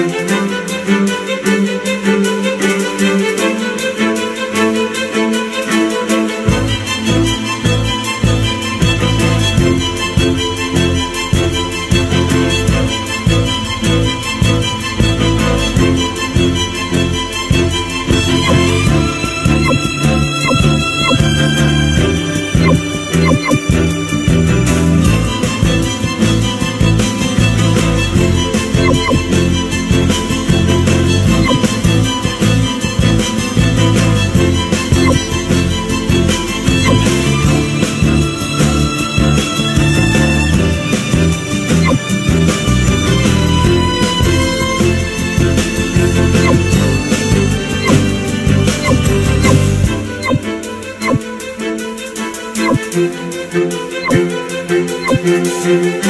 Música Música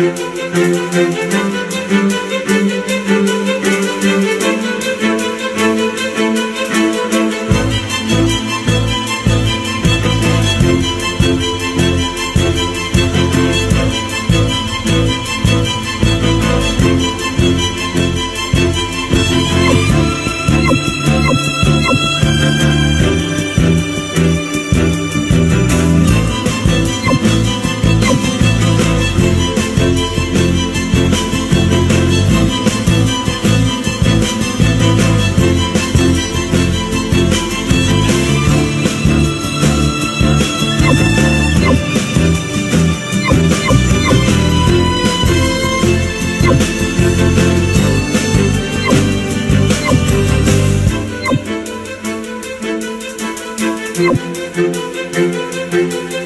Thank you.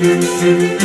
Müzik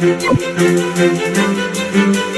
Thank you.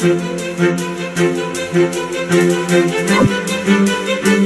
Thank you.